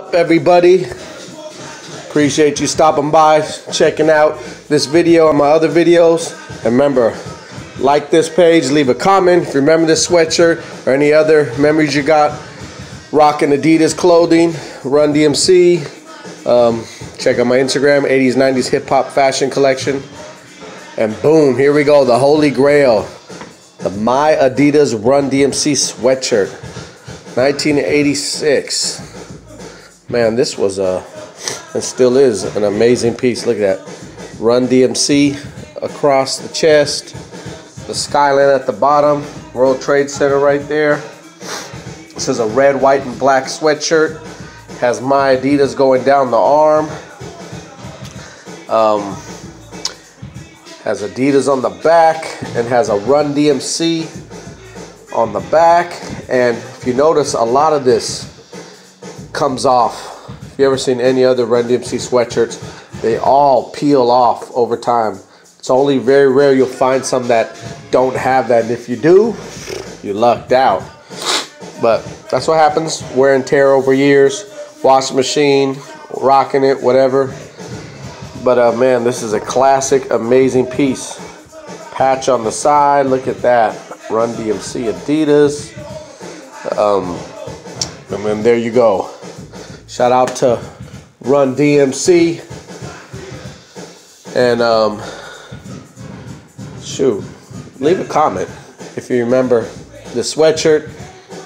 up everybody? Appreciate you stopping by checking out this video and my other videos. And remember like this page leave a comment. If you remember this sweatshirt or any other memories you got rocking adidas clothing run dmc um, check out my instagram 80s 90s hip-hop fashion collection. And boom here we go the holy grail the my adidas run dmc sweatshirt 1986 Man, this was a, and still is, an amazing piece. Look at that. Run DMC across the chest, the skyline at the bottom, World Trade Center right there. This is a red, white, and black sweatshirt. Has my Adidas going down the arm. Um, has Adidas on the back and has a Run DMC on the back. And if you notice, a lot of this comes off. If you ever seen any other Run DMC sweatshirts, they all peel off over time. It's only very rare you'll find some that don't have that. And if you do, you lucked out. But that's what happens. Wear and tear over years. Washing machine, rocking it, whatever. But uh, man, this is a classic, amazing piece. Patch on the side. Look at that. Run DMC Adidas. Um, and then there you go. Shout out to Run DMC. And um, shoot, leave a comment if you remember the sweatshirt,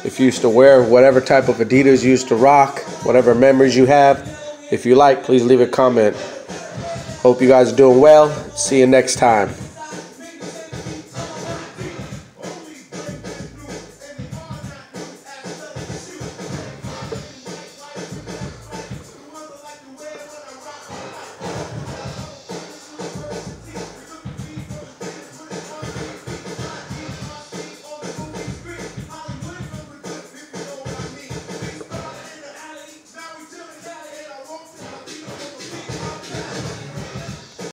if you used to wear whatever type of Adidas you used to rock, whatever memories you have. If you like, please leave a comment. Hope you guys are doing well. See you next time.